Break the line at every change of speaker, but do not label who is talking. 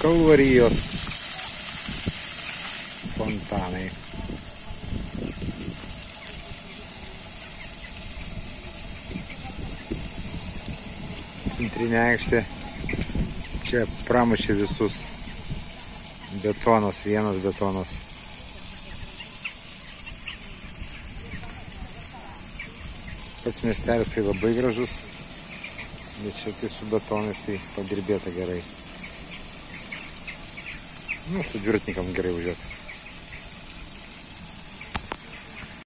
Kalvarijos fontanai. Centrinė aikštė. Čia pramušė visus. Betonas, vienas betonas. Pats miestelis tai labai gražus bet čia tai su betonais tai padirbėta gerai. Nu, aš tu dviratininkam gerai važiuoti.